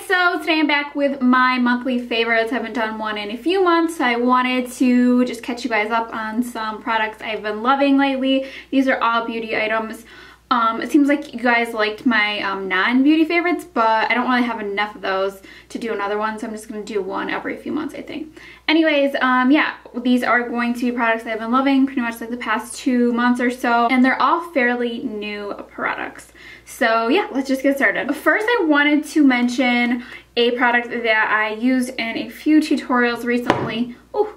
So today I'm back with my monthly favorites. I haven't done one in a few months. I wanted to just catch you guys up on some products I've been loving lately. These are all beauty items. Um, it seems like you guys liked my um, non-beauty favorites, but I don't really have enough of those to do another one, so I'm just going to do one every few months, I think. Anyways, um, yeah, these are going to be products I've been loving pretty much like the past two months or so, and they're all fairly new products. So yeah, let's just get started. First, I wanted to mention a product that I used in a few tutorials recently. Ooh,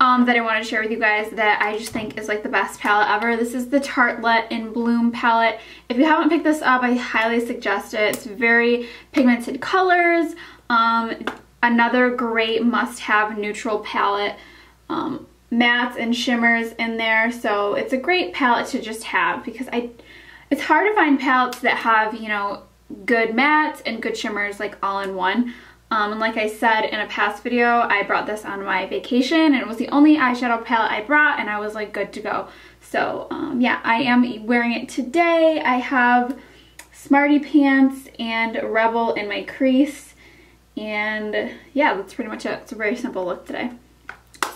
um, that I want to share with you guys that I just think is like the best palette ever. This is the Tartelette in Bloom palette. If you haven't picked this up, I highly suggest it. It's very pigmented colors. Um, another great must-have neutral palette. Um, mattes and shimmers in there. So it's a great palette to just have because I, it's hard to find palettes that have, you know, good mattes and good shimmers like all in one. Um, and like I said in a past video, I brought this on my vacation and it was the only eyeshadow palette I brought and I was like good to go. So um, yeah, I am wearing it today. I have Smarty Pants and Rebel in my crease. And yeah, that's pretty much it. It's a very simple look today.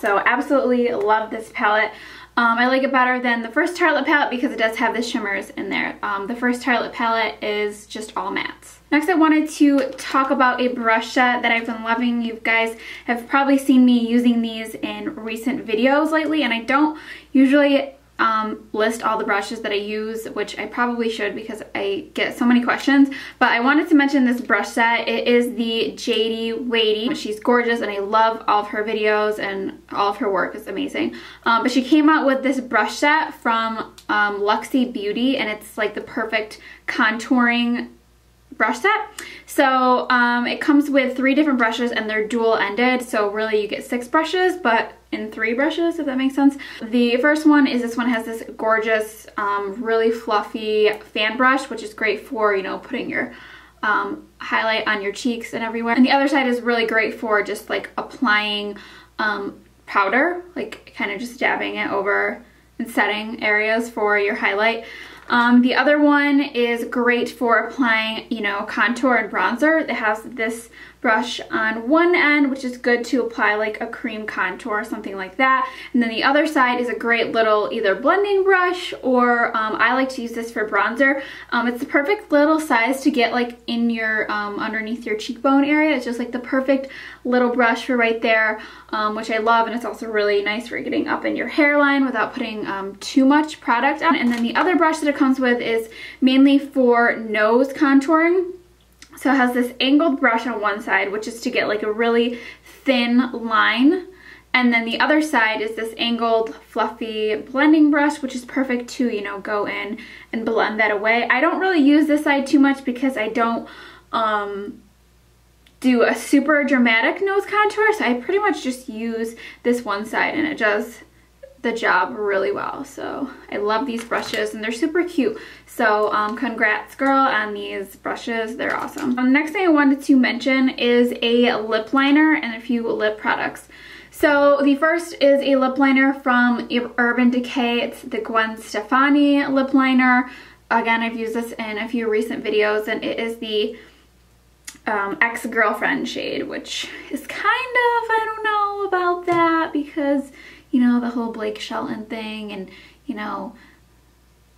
So absolutely love this palette. Um, I like it better than the first Tartelette palette because it does have the shimmers in there. Um, the first Tartelette palette is just all mattes. Next I wanted to talk about a brush set that I've been loving. You guys have probably seen me using these in recent videos lately and I don't usually um, list all the brushes that I use, which I probably should because I get so many questions. But I wanted to mention this brush set. It is the Jadeywadey. She's gorgeous and I love all of her videos and all of her work is amazing. Um, but she came out with this brush set from um, Luxie Beauty and it's like the perfect contouring brush set. So um, it comes with three different brushes and they're dual ended. So really you get six brushes, but in three brushes, if that makes sense. The first one is this one has this gorgeous, um, really fluffy fan brush, which is great for, you know, putting your um, highlight on your cheeks and everywhere. And the other side is really great for just like applying um, powder, like kind of just dabbing it over and setting areas for your highlight. Um, the other one is great for applying, you know, contour and bronzer. It has this brush on one end, which is good to apply like a cream contour, or something like that. And then the other side is a great little either blending brush or um, I like to use this for bronzer. Um, it's the perfect little size to get like in your, um, underneath your cheekbone area. It's just like the perfect little brush for right there, um, which I love. And it's also really nice for getting up in your hairline without putting um, too much product on. And then the other brush that it comes with is mainly for nose contouring. So it has this angled brush on one side, which is to get like a really thin line. And then the other side is this angled fluffy blending brush, which is perfect to, you know, go in and blend that away. I don't really use this side too much because I don't um, do a super dramatic nose contour. So I pretty much just use this one side and it does the job really well. So I love these brushes and they're super cute. So um, congrats girl on these brushes. They're awesome. Um, next thing I wanted to mention is a lip liner and a few lip products. So the first is a lip liner from Urban Decay. It's the Gwen Stefani lip liner. Again, I've used this in a few recent videos and it is the um, ex-girlfriend shade, which is kind of, I don't know about that because you know, the whole Blake Shelton thing and, you know,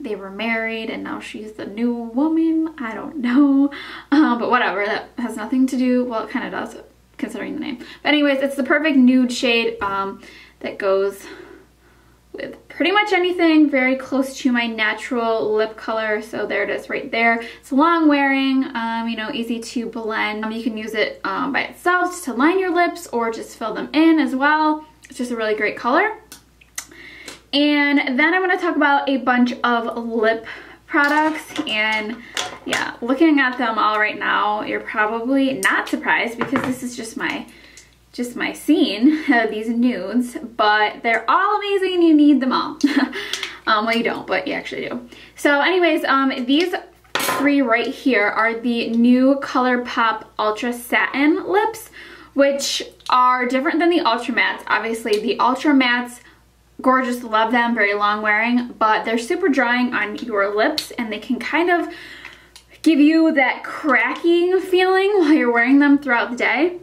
they were married and now she's the new woman. I don't know. Um, but whatever, that has nothing to do, well, it kind of does considering the name. But anyways, it's the perfect nude shade um, that goes with pretty much anything very close to my natural lip color. So there it is right there. It's long wearing, um, you know, easy to blend. Um, you can use it um, by itself to line your lips or just fill them in as well. It's just a really great color. And then I'm going to talk about a bunch of lip products and yeah, looking at them all right now, you're probably not surprised because this is just my just my scene, uh, these nudes, but they're all amazing you need them all. um, well, you don't, but you actually do. So anyways, um, these three right here are the new ColourPop Ultra Satin Lips which are different than the Ultra Mattes. Obviously, the Ultra Mattes, gorgeous, love them, very long wearing, but they're super drying on your lips and they can kind of give you that cracking feeling while you're wearing them throughout the day.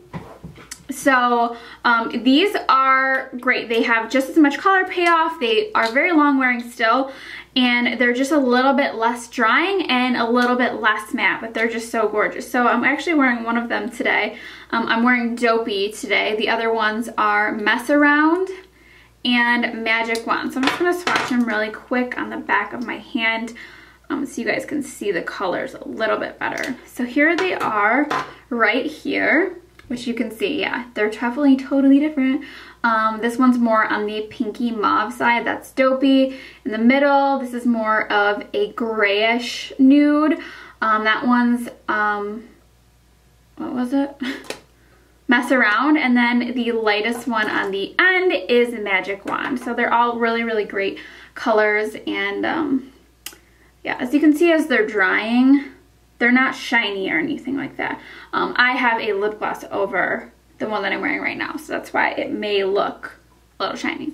So um, these are great. They have just as much color payoff. They are very long wearing still and they're just a little bit less drying and a little bit less matte, but they're just so gorgeous. So I'm actually wearing one of them today. Um, I'm wearing Dopey today. The other ones are Mess Around and Magic Wand. So I'm just gonna swatch them really quick on the back of my hand um, so you guys can see the colors a little bit better. So here they are right here, which you can see, yeah, they're definitely totally different. Um, this one's more on the pinky mauve side, that's Dopey. In the middle, this is more of a grayish nude. Um, that one's, um, what was it? Mess Around. And then the lightest one on the end is Magic Wand. So they're all really, really great colors. And um, yeah, as you can see as they're drying, they're not shiny or anything like that. Um, I have a lip gloss over the one that I'm wearing right now. So that's why it may look a little shiny.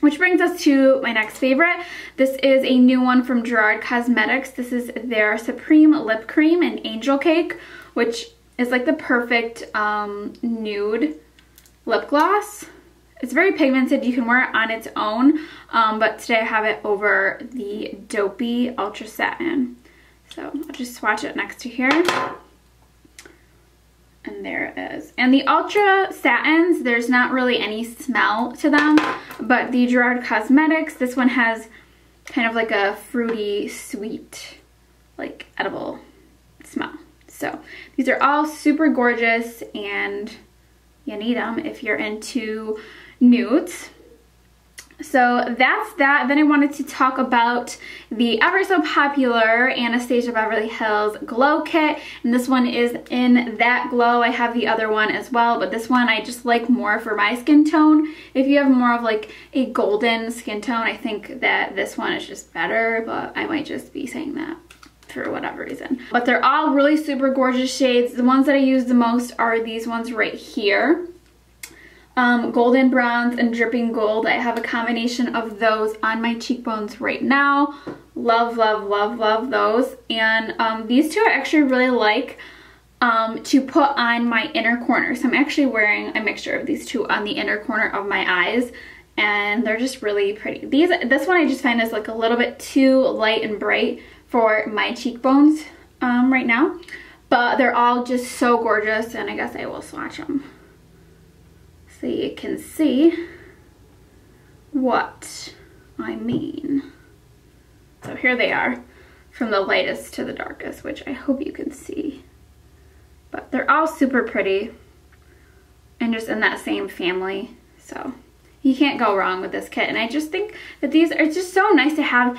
Which brings us to my next favorite. This is a new one from Gerard Cosmetics. This is their Supreme Lip Cream and Angel Cake, which is like the perfect um, nude lip gloss. It's very pigmented. You can wear it on its own, um, but today I have it over the Dopey Ultra Satin. So I'll just swatch it next to here. And there it is. And the Ultra Satins, there's not really any smell to them, but the Gerard Cosmetics, this one has kind of like a fruity, sweet, like edible smell. So these are all super gorgeous and you need them if you're into nudes. So that's that. Then I wanted to talk about the ever so popular Anastasia Beverly Hills Glow Kit. And this one is in that glow. I have the other one as well, but this one I just like more for my skin tone. If you have more of like a golden skin tone, I think that this one is just better, but I might just be saying that for whatever reason. But they're all really super gorgeous shades. The ones that I use the most are these ones right here um, golden bronze and dripping gold. I have a combination of those on my cheekbones right now. Love, love, love, love those. And um, these two I actually really like um, to put on my inner corner. So I'm actually wearing a mixture of these two on the inner corner of my eyes and they're just really pretty. These, This one I just find is like a little bit too light and bright for my cheekbones um, right now. But they're all just so gorgeous and I guess I will swatch them so you can see what I mean. So here they are from the lightest to the darkest, which I hope you can see. But they're all super pretty and just in that same family. So you can't go wrong with this kit. And I just think that these are just so nice to have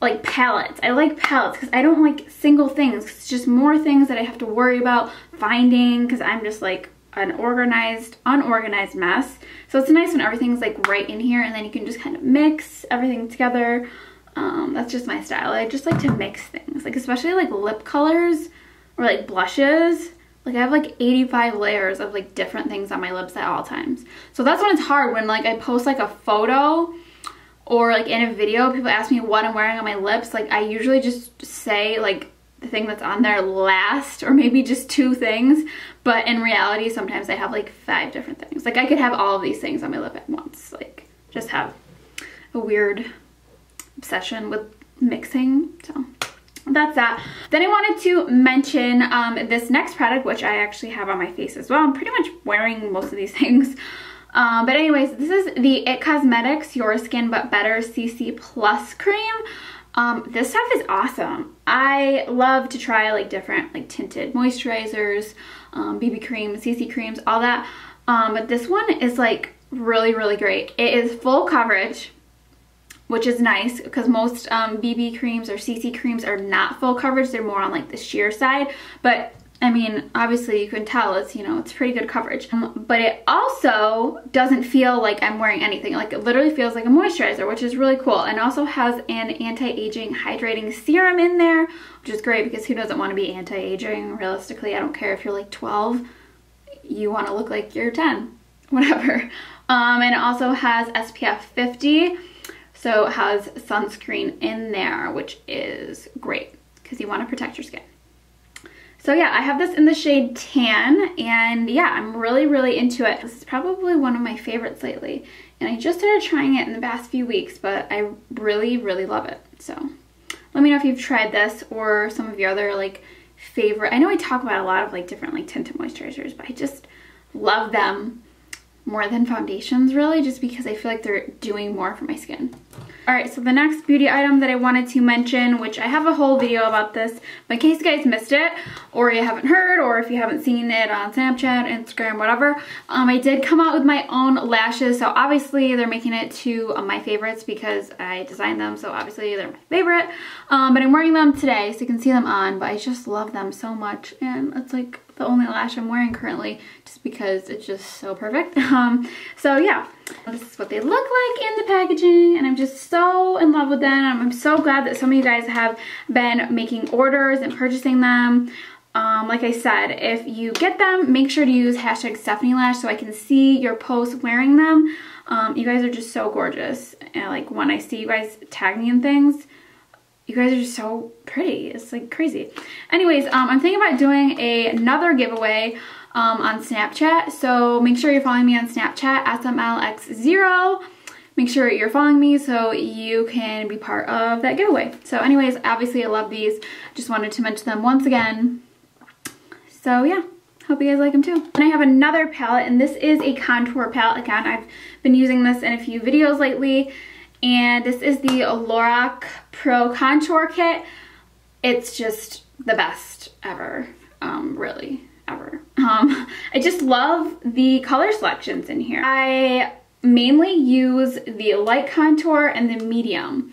like palettes. I like palettes because I don't like single things. It's just more things that I have to worry about finding because I'm just like an organized, unorganized mess. So it's nice when everything's like right in here and then you can just kind of mix everything together. Um, that's just my style. I just like to mix things, like especially like lip colors or like blushes. Like I have like 85 layers of like different things on my lips at all times. So that's when it's hard when like I post like a photo or like in a video, people ask me what I'm wearing on my lips. Like I usually just say like the thing that's on there last or maybe just two things but in reality sometimes I have like five different things like I could have all of these things on my lip at once like just have a weird obsession with mixing so that's that. Then I wanted to mention um, this next product, which I actually have on my face as well. I'm pretty much wearing most of these things. Um, but anyways, this is the IT Cosmetics Your Skin But Better CC Plus Cream. Um, this stuff is awesome. I love to try like different like tinted moisturizers, um, BB creams, CC creams, all that. Um, but this one is like really, really great. It is full coverage, which is nice because most um, BB creams or CC creams are not full coverage. They're more on like the sheer side, but I mean, obviously you can tell it's, you know, it's pretty good coverage. Um, but it also doesn't feel like I'm wearing anything. Like it literally feels like a moisturizer, which is really cool. And also has an anti-aging hydrating serum in there, which is great because who doesn't want to be anti-aging? Realistically, I don't care if you're like 12. You want to look like you're 10. Whatever. Um, and it also has SPF 50. So it has sunscreen in there, which is great because you want to protect your skin. So yeah, I have this in the shade Tan, and yeah, I'm really, really into it. This is probably one of my favorites lately, and I just started trying it in the past few weeks, but I really, really love it. So let me know if you've tried this or some of your other like favorite. I know I talk about a lot of like different like tinted moisturizers, but I just love them more than foundations really just because I feel like they're doing more for my skin. Alright, so the next beauty item that I wanted to mention, which I have a whole video about this, but in case you guys missed it, or you haven't heard, or if you haven't seen it on Snapchat, Instagram, whatever, um, I did come out with my own lashes, so obviously they're making it to uh, my favorites because I designed them, so obviously they're my favorite, um, but I'm wearing them today so you can see them on, but I just love them so much, and it's like the only lash I'm wearing currently just because it's just so perfect. Um, so yeah, this is what they look like in the packaging and I'm just so in love with them. I'm so glad that some of you guys have been making orders and purchasing them. Um, like I said, if you get them, make sure to use hashtag Stephanie Lash so I can see your posts wearing them. Um, you guys are just so gorgeous. And like when I see you guys tag me in things, you guys are so pretty. It's like crazy. Anyways, um, I'm thinking about doing a, another giveaway um, on Snapchat. So make sure you're following me on Snapchat, SMLX0. Make sure you're following me so you can be part of that giveaway. So anyways, obviously I love these. Just wanted to mention them once again. So yeah, hope you guys like them too. And I have another palette and this is a contour palette. Again, I've been using this in a few videos lately and this is the Lorac Pro Contour Kit. It's just the best ever, um, really, ever. Um, I just love the color selections in here. I mainly use the light contour and the medium.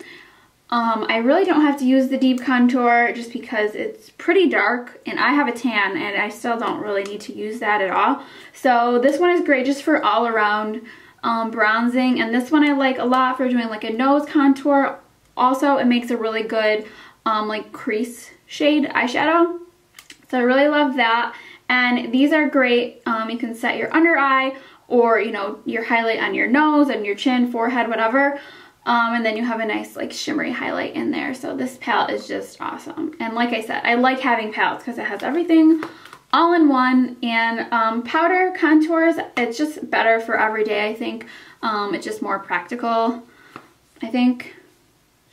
Um, I really don't have to use the deep contour just because it's pretty dark and I have a tan and I still don't really need to use that at all. So this one is great just for all around um, bronzing. And this one I like a lot for doing like a nose contour. Also, it makes a really good um, like crease shade eyeshadow. So I really love that. And these are great. Um, you can set your under eye or, you know, your highlight on your nose and your chin, forehead, whatever. Um, and then you have a nice like shimmery highlight in there. So this palette is just awesome. And like I said, I like having palettes because it has everything all in one and um, powder contours it's just better for every day I think. Um, it's just more practical I think.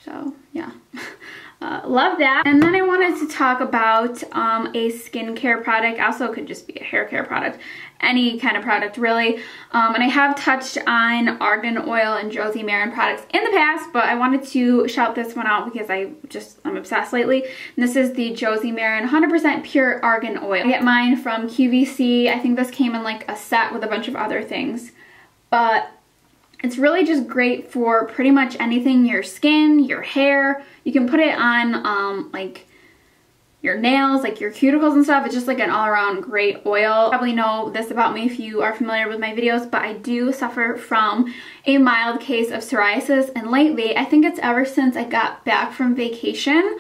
So yeah uh, love that and then I wanted to talk about um, a skincare product also could just be a hair care product any kind of product really. Um, and I have touched on Argan Oil and Josie Maran products in the past, but I wanted to shout this one out because I just, I'm obsessed lately. And this is the Josie Maran 100% Pure Argan Oil. I get mine from QVC. I think this came in like a set with a bunch of other things. But it's really just great for pretty much anything, your skin, your hair. You can put it on um, like your nails, like your cuticles and stuff. It's just like an all-around great oil. Probably know this about me if you are familiar with my videos, but I do suffer from a mild case of psoriasis. And lately, I think it's ever since I got back from vacation,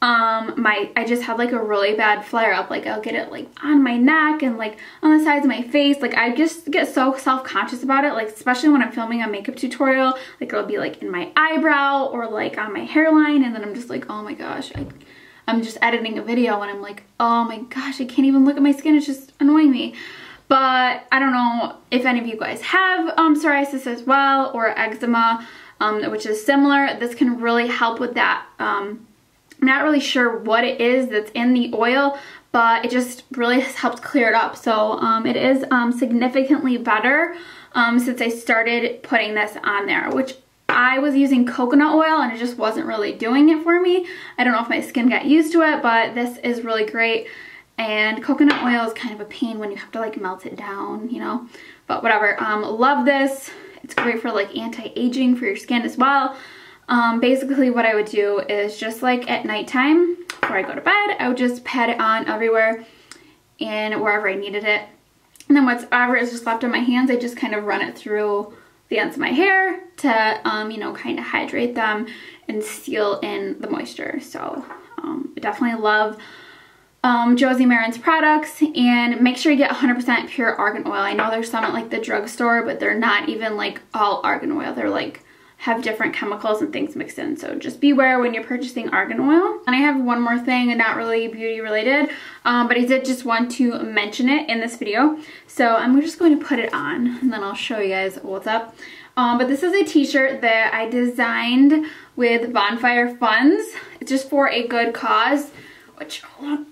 um my i just had like a really bad flare up like i'll get it like on my neck and like on the sides of my face like i just get so self-conscious about it like especially when i'm filming a makeup tutorial like it'll be like in my eyebrow or like on my hairline and then i'm just like oh my gosh i I'm just editing a video and I'm like, oh my gosh, I can't even look at my skin. It's just annoying me. But I don't know if any of you guys have um, psoriasis as well or eczema, um, which is similar. This can really help with that. Um, I'm not really sure what it is that's in the oil, but it just really has helped clear it up. So um, it is um, significantly better um, since I started putting this on there, which I was using coconut oil and it just wasn't really doing it for me. I don't know if my skin got used to it, but this is really great. And coconut oil is kind of a pain when you have to like melt it down, you know, but whatever. Um, love this. It's great for like anti-aging for your skin as well. Um, basically what I would do is just like at nighttime before I go to bed, I would just pat it on everywhere and wherever I needed it. And then whatever is just left on my hands, I just kind of run it through the ends of my hair to, um, you know, kind of hydrate them and seal in the moisture. So um, I definitely love um, Josie Maran's products and make sure you get 100% pure argan oil. I know there's some at like the drugstore, but they're not even like all argan oil. They're like have different chemicals and things mixed in. So just beware when you're purchasing argan oil. And I have one more thing, and not really beauty related, um, but I did just want to mention it in this video. So I'm just going to put it on and then I'll show you guys what's up. Um, but this is a t-shirt that I designed with Bonfire Funds. It's just for a good cause, which, hold on.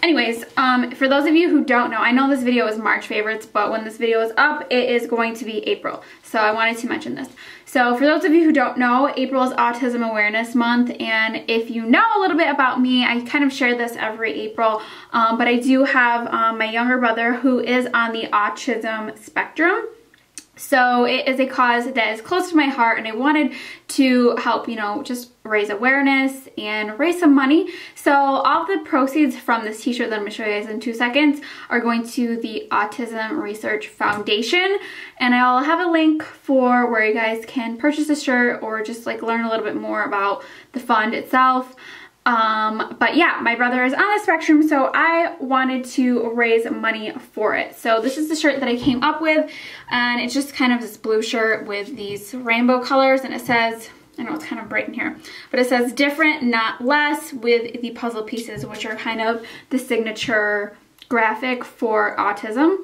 Anyways, um, for those of you who don't know, I know this video is March favorites, but when this video is up, it is going to be April. So I wanted to mention this. So for those of you who don't know, April is Autism Awareness Month, and if you know a little bit about me, I kind of share this every April, um, but I do have um, my younger brother who is on the autism spectrum. So it is a cause that is close to my heart and I wanted to help, you know, just raise awareness and raise some money. So all the proceeds from this t-shirt that I'm gonna show you guys in two seconds are going to the Autism Research Foundation. And I'll have a link for where you guys can purchase a shirt or just like learn a little bit more about the fund itself. Um, but yeah, my brother is on the spectrum, so I wanted to raise money for it. So this is the shirt that I came up with, and it's just kind of this blue shirt with these rainbow colors, and it says, I know it's kind of bright in here, but it says different, not less, with the puzzle pieces, which are kind of the signature graphic for autism.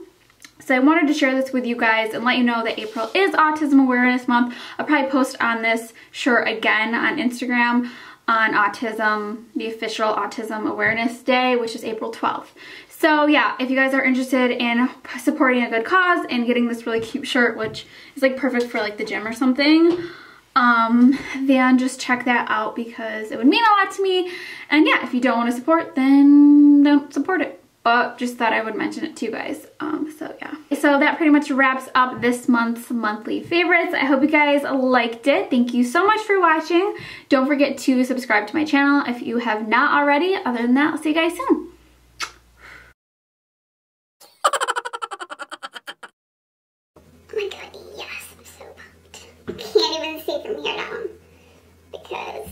So I wanted to share this with you guys and let you know that April is Autism Awareness Month. I'll probably post on this shirt again on Instagram on autism, the official Autism Awareness Day, which is April 12th. So yeah, if you guys are interested in supporting a good cause and getting this really cute shirt, which is like perfect for like the gym or something, um, then just check that out because it would mean a lot to me. And yeah, if you don't want to support, then don't support it but just thought I would mention it to you guys. Um, so yeah. So that pretty much wraps up this month's monthly favorites. I hope you guys liked it. Thank you so much for watching. Don't forget to subscribe to my channel if you have not already. Other than that, I'll see you guys soon. Oh my god, yes, I'm so pumped. I can't even see from here because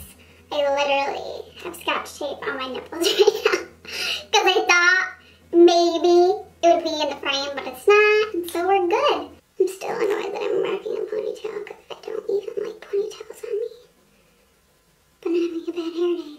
I literally have scotch tape on my nipples right now maybe it would be in the frame, but it's not, so we're good. I'm still annoyed that I'm rocking a ponytail because I don't even like ponytails on me. But I'm having a bad hair day.